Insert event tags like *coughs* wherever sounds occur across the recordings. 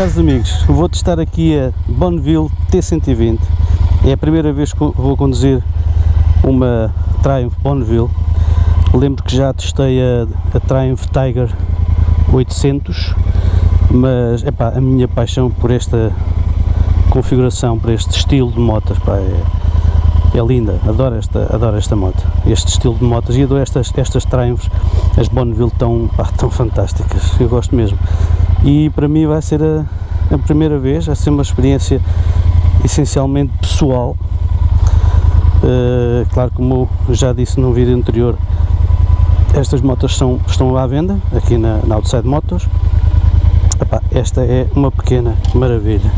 Caros amigos, vou testar aqui a Bonneville T120. É a primeira vez que vou conduzir uma Triumph Bonneville. Lembro que já testei a, a Triumph Tiger 800, mas epá, a minha paixão por esta configuração, por este estilo de motas, pá, é, é linda, adoro esta, adoro esta moto, este estilo de motas e adoro estas, estas Triumphs, as Bonneville tão, pá, tão fantásticas, eu gosto mesmo. E para mim vai ser a, a primeira vez, vai ser uma experiência essencialmente pessoal. Uh, claro, como já disse num vídeo anterior, estas motos são, estão à venda aqui na, na Outside Motors. Epá, esta é uma pequena maravilha.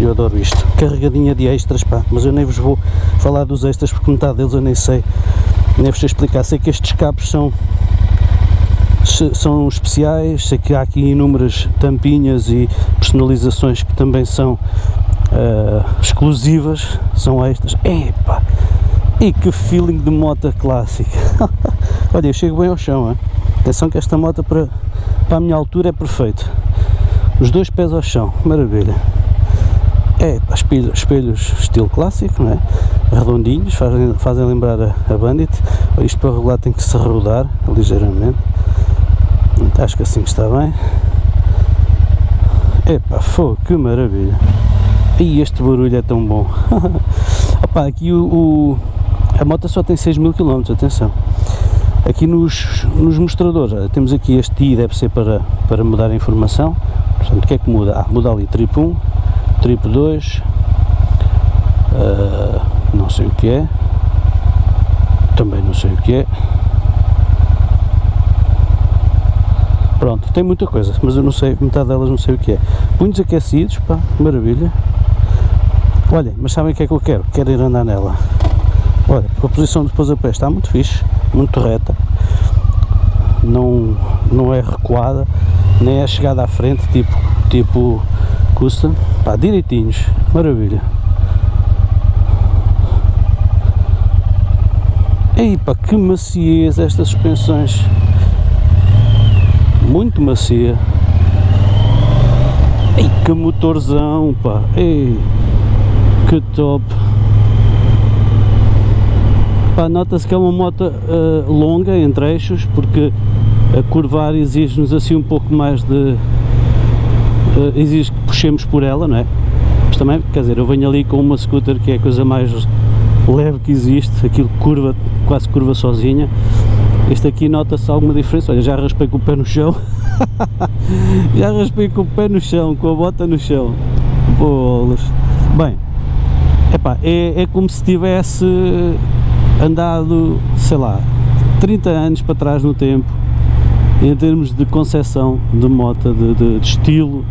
Eu adoro isto. Carregadinha de extras, pá, mas eu nem vos vou falar dos extras porque metade deles eu nem sei, nem vos sei explicar. Sei que estes escapes são, são especiais, sei que há aqui inúmeras tampinhas e personalizações que também são uh, exclusivas, são extras. Epá! E que feeling de moto clássica! *laughs* Olha, eu chego bem ao chão, hein? atenção que esta moto para, para a minha altura é perfeito. Os dois pés ao chão, maravilha é espelhos, espelhos estilo clássico, não é? redondinhos, fazem, fazem lembrar a, a Bandit. Isto para regular tem que se rodar ligeiramente. Acho que assim está bem. Epá, fogo, que maravilha! E este barulho é tão bom. *laughs* Opa, aqui o, o, a moto só tem 6 mil km, atenção. Aqui nos, nos mostradores, temos aqui este I, deve ser para, para mudar a informação. Portanto, o que é que muda? Ah, muda ali trip 1, trip 2, uh, não sei o que é, também não sei o que é. Pronto, tem muita coisa, mas eu não sei, metade delas não sei o que é. Punhos aquecidos, pá, maravilha. Olha, mas sabem o que é que eu quero? Quero ir andar nela. Olha, a posição depois a pé está muito fixe, muito reta, não, não é recuada, nem é chegada à frente, tipo, tipo custom. Pá, direitinhos, maravilha. Ei pá, que maciez estas suspensões. Muito macia. Ei, que motorzão, pá. Ei, que top. Pá, nota-se que é uma moto uh, longa em trechos, porque a curvar exige-nos assim um pouco mais de uh, exige que puxemos por ela, não é? Mas também, quer dizer, eu venho ali com uma scooter que é a coisa mais leve que existe, aquilo curva, quase curva sozinha. Este aqui nota-se alguma diferença, olha, já raspei com o pé no chão, *laughs* já raspei com o pé no chão, com a bota no chão, bolas. Bem, epá, é, é como se tivesse andado, sei lá, 30 anos para trás no tempo, em termos de concepção de moto, de, de, de estilo,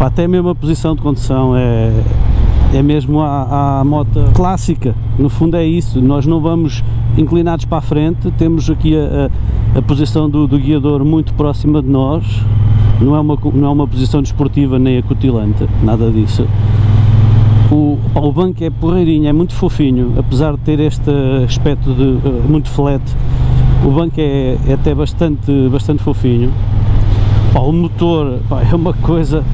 até mesmo a posição de condução é, é mesmo a, a moto clássica, no fundo é isso, nós não vamos inclinados para a frente, temos aqui a, a, a posição do, do, guiador muito próxima de nós, não é, uma, não é uma posição desportiva nem acutilante, nada disso. O, o banco é porreirinho, é muito fofinho, apesar de ter este aspecto de uh, muito flat, o banco é, é, até bastante, bastante fofinho. O motor pá, é uma coisa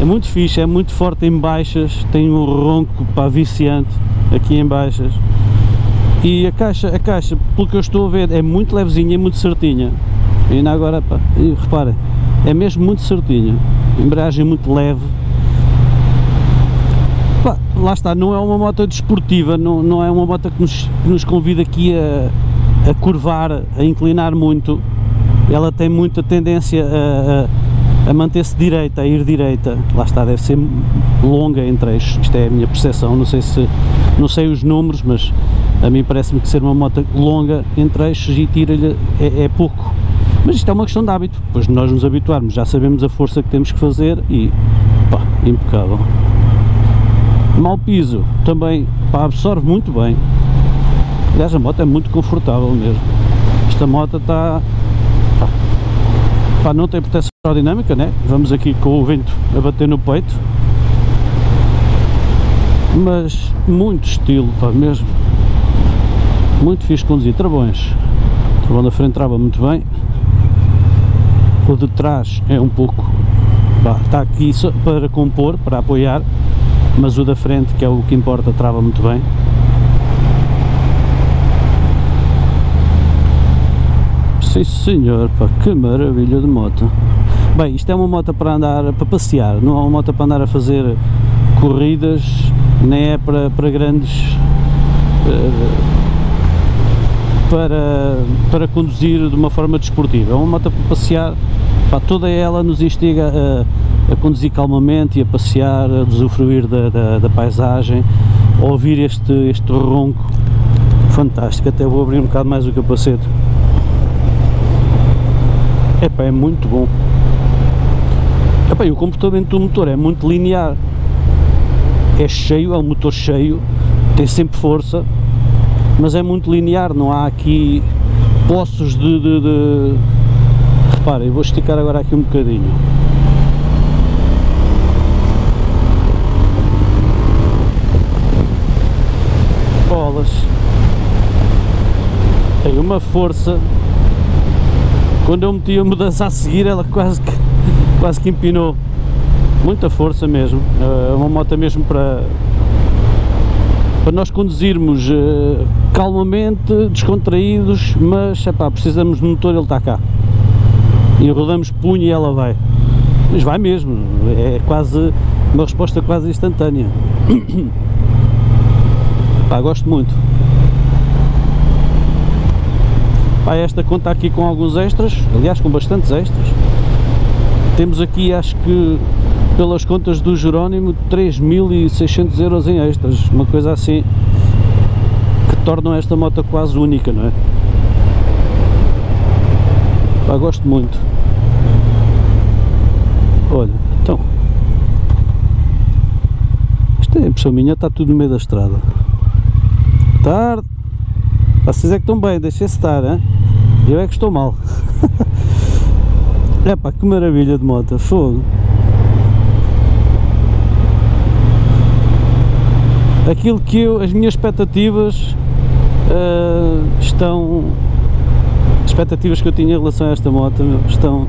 é muito fixe, é muito forte em baixas, tem um ronco pá, viciante aqui em baixas. E a caixa, a caixa, pelo que eu estou a ver, é muito levezinha e muito certinha. E ainda agora, pá, reparem, é mesmo muito certinha. Embreagem muito leve. Pá, lá está, não é uma moto desportiva, não, não é uma moto que nos, que nos convida aqui a, a curvar, a inclinar muito. Ela tem muita tendência a, a a manter-se direita, a ir direita, lá está, deve ser longa em trechos, isto é a minha percepção, não sei se, não sei os números, mas a mim parece-me que ser uma moto longa em trechos e tira-lhe é, é, pouco, mas isto é uma questão de hábito, depois de nós nos habituarmos, já sabemos a força que temos que fazer e pá, impecável. Mal piso, também pá, absorve muito bem, aliás a moto é muito confortável mesmo, esta moto está Pá, não tem proteção aerodinâmica, né? Vamos aqui com o vento a bater no peito. Mas muito estilo, pá, mesmo. Muito fixe conduzir. Travões. O travão da frente trava muito bem. O de trás é um pouco Pá, está aqui para compor, para apoiar, mas o da frente, que é o que importa, trava muito bem. Sim senhor, pá, que maravilha de moto. Bem, isto é uma moto para andar, para passear, não é uma moto para andar a fazer corridas, nem é para, para grandes... Uh, para, para conduzir de uma forma desportiva. É uma moto para passear, para toda ela nos instiga a, a conduzir calmamente e a passear, a usufruir da, da, da paisagem, a ouvir este, este ronco fantástico. Até vou abrir um bocado mais o capacete. Epá, é muito bom. Epá, e o comportamento do motor é muito linear. É cheio, é um motor cheio, tem sempre força, mas é muito linear, não há aqui poços de, de, de... Reparem, vou esticar agora aqui um bocadinho. Bolas. Tem uma força. Quando eu meti a mudança a seguir, ela quase que, quase que empinou. Muita força mesmo. É uma moto mesmo para, para nós conduzirmos uh, calmamente, descontraídos, mas epá, precisamos de motor, ele está cá. E rodamos punho e ela vai. Mas vai mesmo, é quase uma resposta quase instantânea. *coughs* Pá, gosto muito. Pá, esta conta aqui com alguns extras, aliás com bastantes extras. Temos aqui acho que pelas contas do Jerónimo 3.600 euros em extras, uma coisa assim que tornam esta moto quase única, não é? Pá, gosto muito. Olha, então isto é impressão minha, está tudo no meio da estrada. Tarde. Vocês é que estão bem, deixem-se estar, hein? eu é que estou mal. *laughs* É pá, que maravilha de moto, fogo. aquilo que eu, as minhas expectativas uh, estão as expectativas que eu tinha em relação a esta moto estão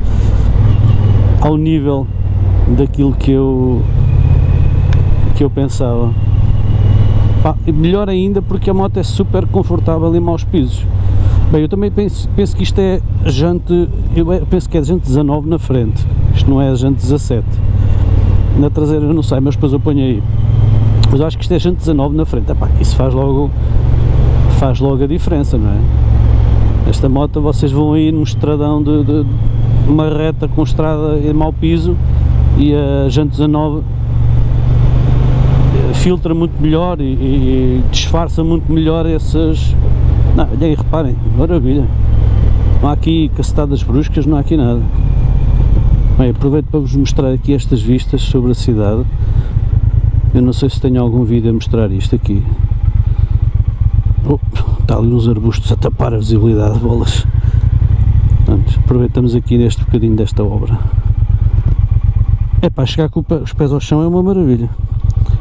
ao nível daquilo que eu que eu pensava Pá, melhor ainda porque a moto é super confortável em maus pisos. Bem, eu também penso, penso que isto é jante, eu penso que é jante 19 na frente. Isto não é jante 17 na traseira eu não sei, mas depois eu ponho aí. Mas acho que isto é gente 19 na frente, Epá, isso faz logo, faz logo a diferença, não é? Esta moto vocês vão aí num estradão de, de uma reta com estrada em mau piso e a gente 19 eh, filtra muito melhor e, e disfarça muito melhor esses... Não, olha aí, reparem, maravilha. Não há aqui cacetadas bruscas, não há aqui nada. Bem, aproveito para vos mostrar aqui estas vistas sobre a cidade. Eu não sei se tenho algum vídeo a mostrar isto aqui. Oh, está ali uns arbustos a tapar a visibilidade de bolas. Portanto, aproveitamos aqui neste bocadinho desta obra. É para chegar com os pés ao chão é uma maravilha.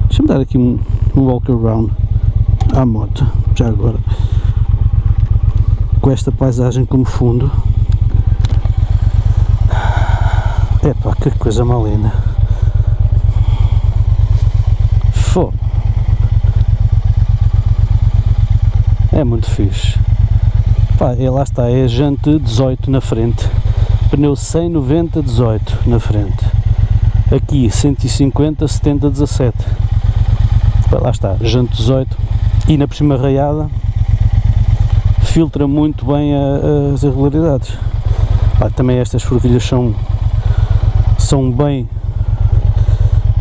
Deixa-me dar aqui um, um walk around à moto, já agora. Com esta paisagem como fundo. É pá, que coisa mal linda. É muito fixe. Pá, e lá está, é jante 18 na frente. Pneu 100, 90, 18 na frente. Aqui 150, 70, 17. Lá está, jante 18. E na por raiada filtra muito bem a, as irregularidades. Também estas forquilhas são, são bem,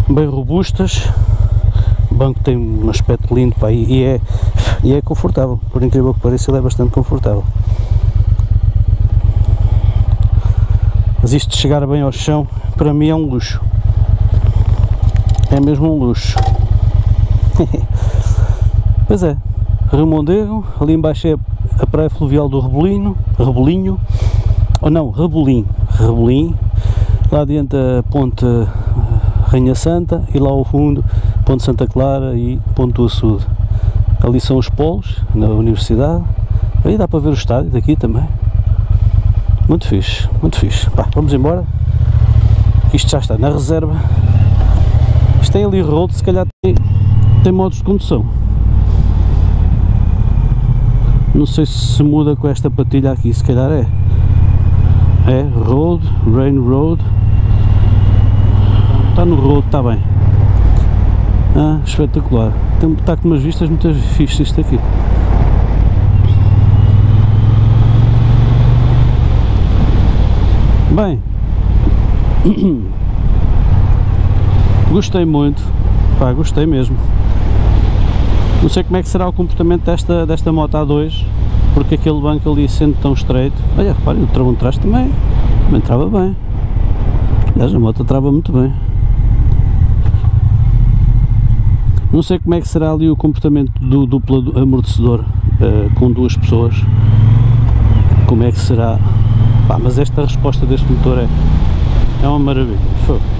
bem robustas banco tem um aspecto lindo pá, e, é, e é confortável, por incrível que pareça ele é bastante confortável. Mas isto de chegar bem ao chão, para mim é um luxo. É mesmo um luxo. *laughs* pois é, Rio Mondego, ali embaixo é a praia fluvial do Rebolinho, Rebolinho, ou não, Rebolim, Rebolim, lá adiante a ponte Rainha Santa e lá ao fundo Ponte Santa Clara e Ponte do Açude. Ali são os polos na universidade. Aí dá para ver o estádio daqui também. Muito fixe, muito fixe. Pá, vamos embora. Isto já está na reserva. Isto tem ali road, se calhar tem, tem modos de condução. Não sei se se muda com esta patilha aqui, se calhar é. É, road, rain road. Está no road, está bem. Ah, espetacular. Tem, está com umas vistas muito fixas isto aqui. Bem, *coughs* gostei muito, pá, gostei mesmo. Não sei como é que será o comportamento desta, desta moto A2, porque aquele banco ali sendo tão estreito, olha, reparem, o travão de trás também, também trava bem. Aliás, a moto trava muito bem. Não sei como é que será ali o comportamento do duplo amortecedor uh, com duas pessoas. Como é que será? Pá, mas esta resposta deste motor é, é uma maravilha. Pá,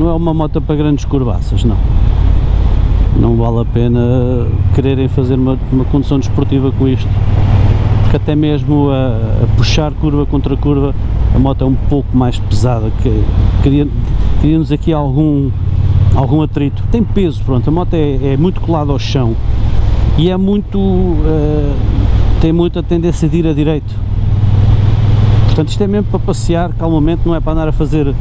não é uma moto para grandes curvaças, não. Não vale a pena quererem fazer uma, uma condução desportiva com isto. Porque até mesmo a, a puxar curva contra curva a moto é um pouco mais pesada, que queríamos aqui algum, algum atrito. Tem peso, pronto, a moto é, é muito colada ao chão e é muito, uh, tem muita tendência de ir a direito. Portanto, isto é mesmo para passear calmamente, não é para andar a fazer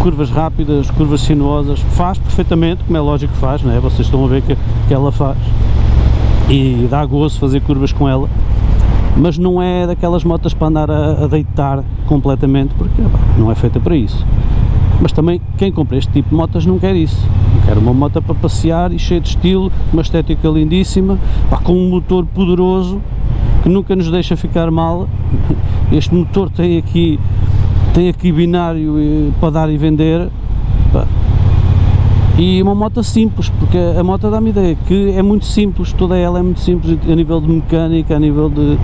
curvas rápidas, curvas sinuosas. Faz perfeitamente, como é lógico que faz, não é? Vocês estão a ver que, que ela faz. E dá gozo fazer curvas com ela mas não é daquelas motas para andar a, a deitar completamente, porque não é feita para isso. Mas também quem compra este tipo de motas não quer isso. Quer uma moto para passear e cheia de estilo, uma estética lindíssima, pá, com um motor poderoso que nunca nos deixa ficar mal. *laughs* Este motor tem aqui tem aqui binário eh, para dar e vender. E uma moto simples, porque a moto dá-me ideia que é muito simples, toda ela é muito simples a nível de mecânica, a nível de,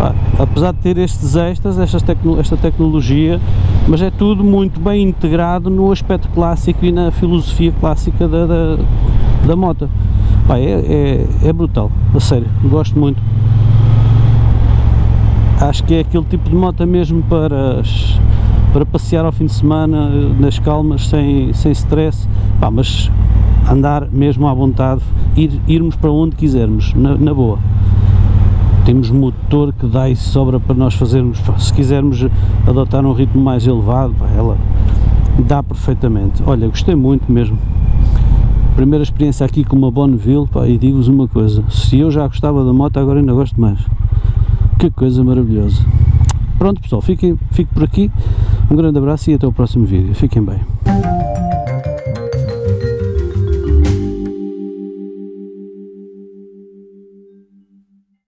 Pá, apesar de ter estes extras, esta, tecno, esta tecnologia, mas é tudo muito bem integrado no aspecto clássico e na filosofia clássica da, da, da moto. Pá, é, é, é brutal, a sério, gosto muito. Acho que é aquele tipo de moto mesmo para, para passear ao fim de semana, nas calmas, sem, sem stress, Pá, mas andar mesmo à vontade, ir, irmos para onde quisermos, na, na boa temos motor que dá e sobra para nós fazermos, se quisermos adotar um ritmo mais elevado, ela dá perfeitamente. Olha, gostei muito mesmo. Primeira experiência aqui com uma Bonneville, pá, e digo-vos uma coisa, se eu já gostava da moto, agora ainda gosto mais. Que coisa maravilhosa. Pronto pessoal, fiquem, fico por aqui, um grande abraço e até o próximo vídeo. Fiquem bem.